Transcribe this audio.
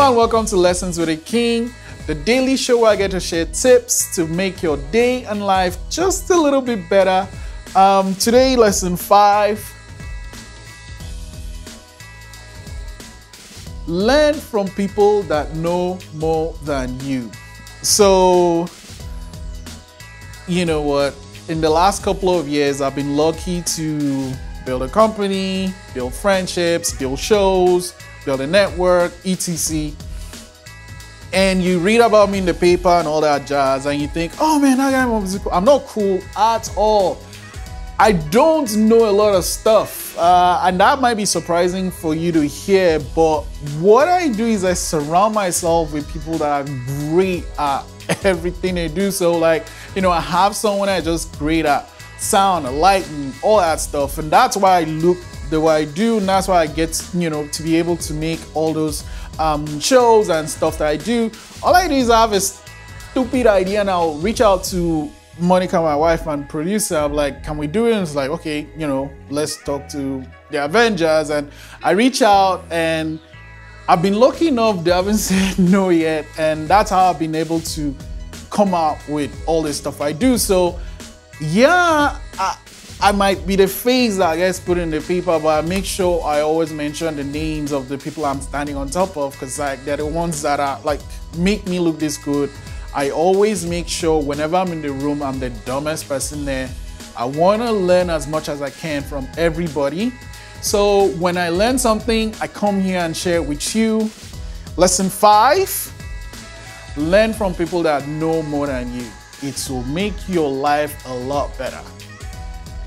and welcome to Lessons with a King, the daily show where I get to share tips to make your day and life just a little bit better. Um, today, lesson five learn from people that know more than you. So, you know what? In the last couple of years, I've been lucky to build a company, build friendships, build shows, build a network, etc. And you read about me in the paper and all that jazz, and you think, oh man, I am I'm not cool at all. I don't know a lot of stuff, uh, and that might be surprising for you to hear. But what I do is I surround myself with people that are great at everything they do. So, like, you know, I have someone that's just great at sound, lighting, all that stuff, and that's why I look the way I do, and that's why I get, you know, to be able to make all those um, shows and stuff that I do. All I do is I have a stupid idea, and I'll reach out to Monica, my wife and producer, I'm like, can we do it? And it's like, okay, you know, let's talk to the Avengers. And I reach out and I've been lucky enough, they haven't said no yet. And that's how I've been able to come out with all this stuff I do. So yeah, I, I might be the face that gets put in the paper, but I make sure I always mention the names of the people I'm standing on top of because like they're the ones that are like make me look this good I always make sure whenever I'm in the room, I'm the dumbest person there. I want to learn as much as I can from everybody. So when I learn something, I come here and share it with you. Lesson five, learn from people that know more than you. It will make your life a lot better.